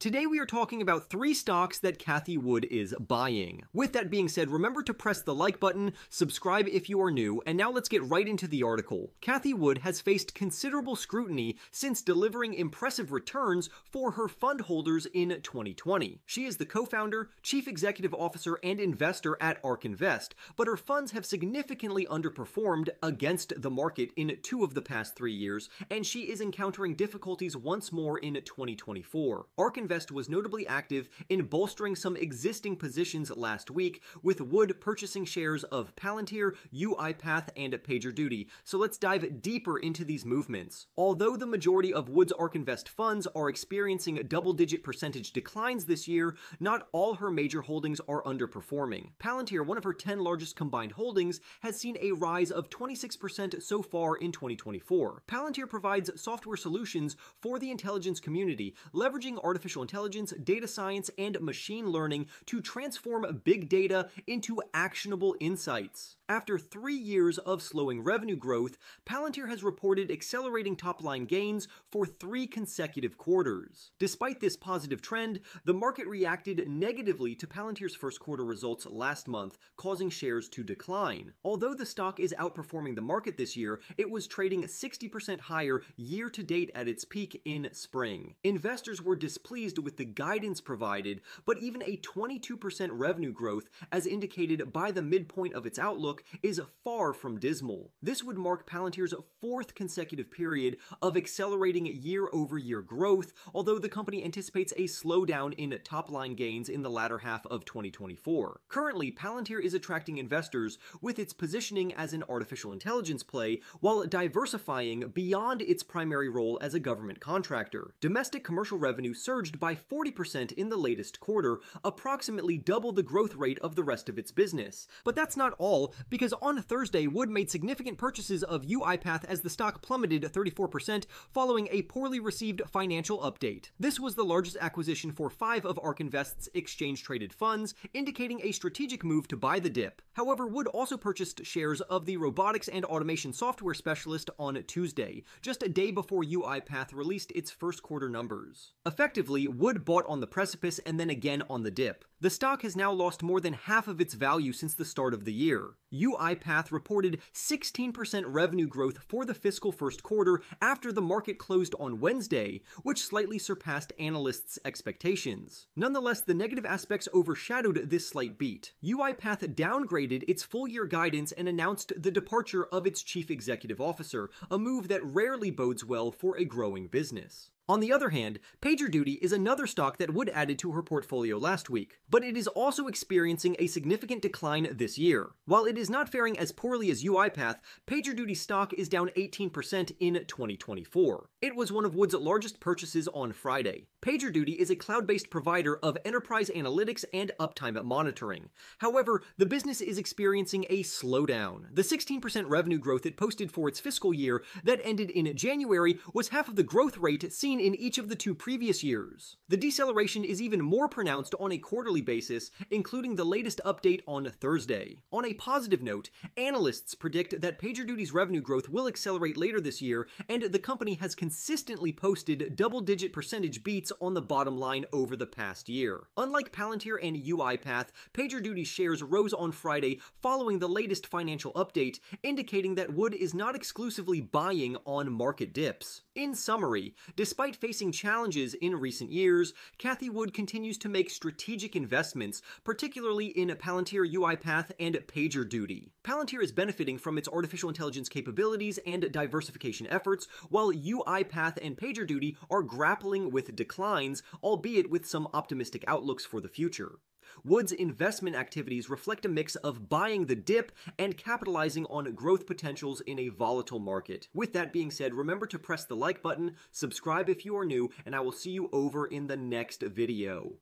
Today we are talking about three stocks that Cathie Wood is buying. With that being said, remember to press the like button, subscribe if you are new, and now let's get right into the article. Cathie Wood has faced considerable scrutiny since delivering impressive returns for her fund holders in 2020. She is the co-founder, chief executive officer, and investor at ARK Invest, but her funds have significantly underperformed against the market in two of the past three years, and she is encountering difficulties once more in 2024. ARK Invest was notably active in bolstering some existing positions last week, with Wood purchasing shares of Palantir, UiPath, and PagerDuty. So let's dive deeper into these movements. Although the majority of Wood's ARK Invest funds are experiencing double digit percentage declines this year, not all her major holdings are underperforming. Palantir, one of her 10 largest combined holdings, has seen a rise of 26% so far in 2024. Palantir provides software solutions for the intelligence community, leveraging artificial artificial intelligence, data science, and machine learning to transform big data into actionable insights. After three years of slowing revenue growth, Palantir has reported accelerating top line gains for three consecutive quarters. Despite this positive trend, the market reacted negatively to Palantir's first quarter results last month, causing shares to decline. Although the stock is outperforming the market this year, it was trading 60% higher year to date at its peak in spring. Investors were displeased with the guidance provided, but even a 22% revenue growth, as indicated by the midpoint of its outlook, outlook is far from dismal. This would mark Palantir's fourth consecutive period of accelerating year over year growth, although the company anticipates a slowdown in top line gains in the latter half of 2024. Currently, Palantir is attracting investors with its positioning as an artificial intelligence play while diversifying beyond its primary role as a government contractor. Domestic commercial revenue surged by 40% in the latest quarter, approximately double the growth rate of the rest of its business. But that's not all, because on Thursday, Wood made significant purchases of UiPath as the stock plummeted 34% following a poorly received financial update. This was the largest acquisition for five of ARK Invest's exchange traded funds, indicating a strategic move to buy the dip. However, Wood also purchased shares of the robotics and automation software specialist on Tuesday, just a day before UiPath released its first quarter numbers. Effectively, Wood bought on the precipice and then again on the dip. The stock has now lost more than half of its value since the start of the year. UiPath reported 16% revenue growth for the fiscal first quarter after the market closed on Wednesday, which slightly surpassed analysts' expectations. Nonetheless, the negative aspects overshadowed this slight beat. UiPath downgraded its full year guidance and announced the departure of its chief executive officer, a move that rarely bodes well for a growing business. On the other hand, PagerDuty is another stock that Wood added to her portfolio last week, but it is also experiencing a significant decline this year. While it is not faring as poorly as UiPath, PagerDuty stock is down 18% in 2024. It was one of Wood's largest purchases on Friday. PagerDuty is a cloud-based provider of enterprise analytics and uptime monitoring. However, the business is experiencing a slowdown. The 16% revenue growth it posted for its fiscal year that ended in January was half of the growth rate seen in each of the two previous years. The deceleration is even more pronounced on a quarterly basis, including the latest update on Thursday. On a positive note, analysts predict that PagerDuty's revenue growth will accelerate later this year, and the company has consistently posted double digit percentage beats on the bottom line over the past year. Unlike Palantir and UiPath, PagerDuty's shares rose on Friday following the latest financial update, indicating that Wood is not exclusively buying on market dips. In summary, despite facing challenges in recent years, Cathie Wood continues to make strategic investments, particularly in Palantir UiPath and PagerDuty. Palantir is benefiting from its artificial intelligence capabilities and diversification efforts, while UiPath and PagerDuty are grappling with declines, albeit with some optimistic outlooks for the future. Wood's investment activities reflect a mix of buying the dip and capitalizing on growth potentials in a volatile market. With that being said, remember to press the like button, subscribe if you are new, and I will see you over in the next video.